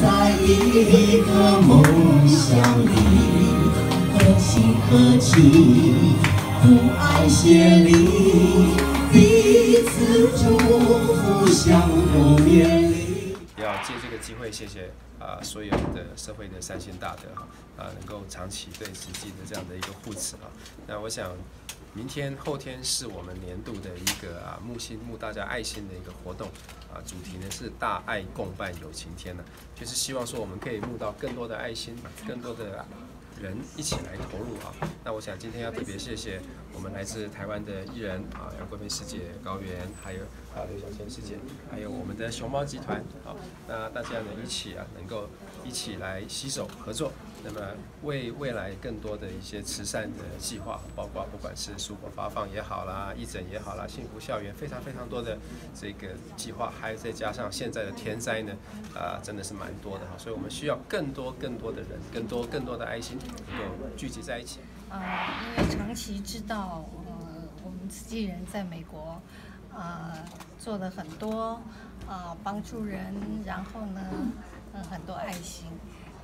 在一个梦想里，合心合气，不爱协力，彼此祝福，相互勉励。要借这个机会，谢谢啊、所有的社会的善心大德哈啊、能够长期对慈济的这样的一个护持啊。那我想，明天后天是我们年度的一个啊募星募大家爱心的一个活动啊，主题呢是大爱共伴有晴天呢，就是希望说我们可以募到更多的爱心，更多的人一起来投入啊。那我想今天要特别谢谢我们来自台湾的艺人啊，杨贵妃师姐、高原，还有啊刘小倩师姐，还有我们的熊猫集团啊，那大家呢一起啊能够一起来携手合作，那么为未来更多的一些慈善的计划，包括不管是蔬果发放也好啦，义诊也好啦，幸福校园非常非常多的这个计划，还有再加上现在的天灾呢，啊、真的是蛮多的哈，所以我们需要更多更多的人，更多更多的爱心能够聚集在一起。呃，因为长期知道，呃，我们自己人在美国，呃，做了很多，呃，帮助人，然后呢，呃，很多爱心。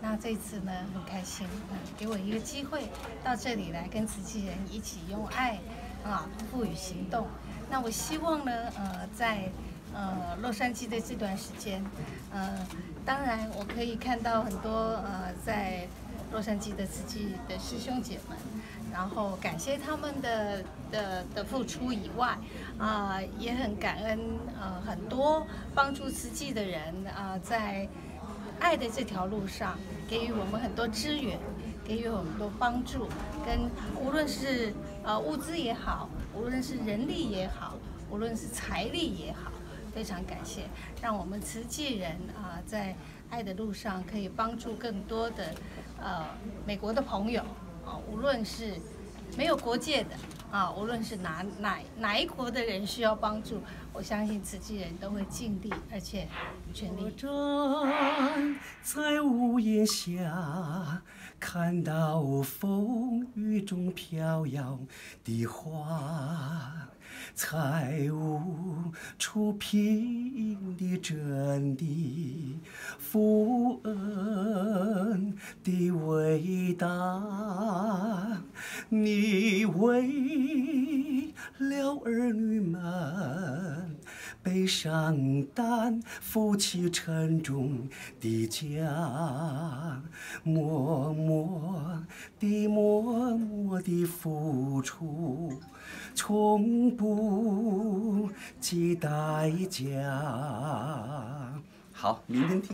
那这次呢，很开心，嗯、给我一个机会到这里来跟慈济人一起用爱啊赋予行动。那我希望呢，呃，在呃洛杉矶的这段时间，呃，当然我可以看到很多呃在洛杉矶的慈济的师兄姐们，然后感谢他们的的的付出以外，啊、也很感恩呃很多帮助慈济的人啊、在爱的这条路上给予我们很多支援，给予我们很多帮助，跟无论是呃物资也好，无论是人力也好，无论是财力也好，非常感谢，让我们慈济人啊、在爱的路上可以帮助更多的呃美国的朋友啊、无论是没有国界的啊，无论是哪哪哪一国的人需要帮助，我相信慈济人都会尽力，而且全力。我站在屋檐下，看到风雨中飘摇的花，才悟出平的真谛，福恩的伟大。你为了儿女们背上担，负起沉重的家，默默地、默默地付出，从不计代价。好，明天听。